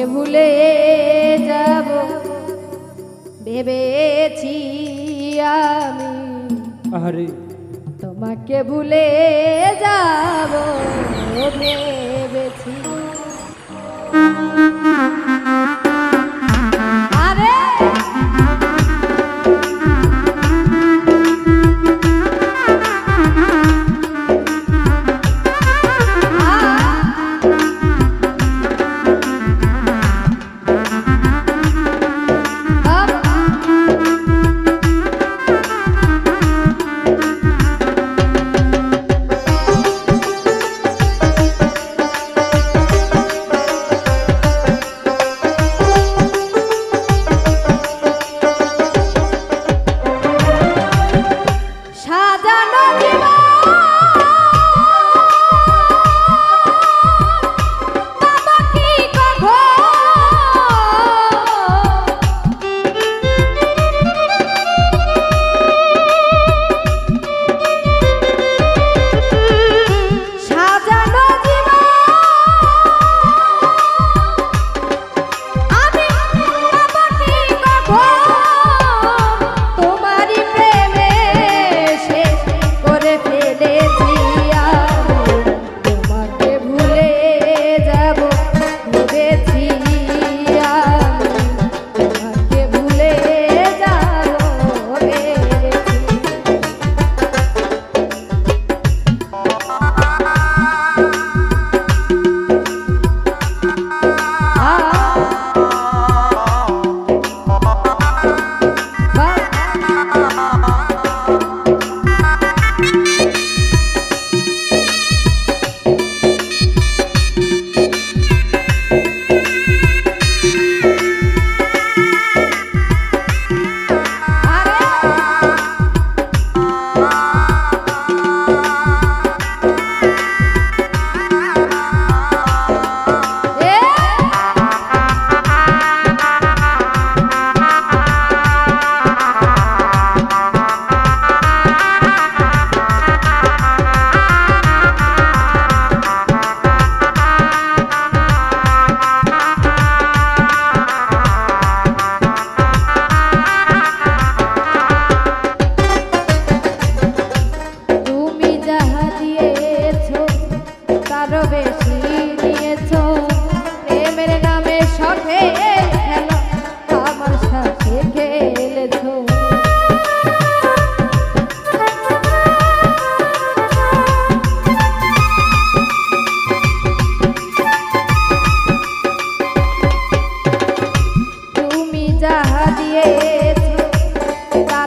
যে ভুলে যাব। ভেবেছি আমি আরে তোমাকে ভুলে যাব। ভেবেছি।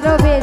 Adobe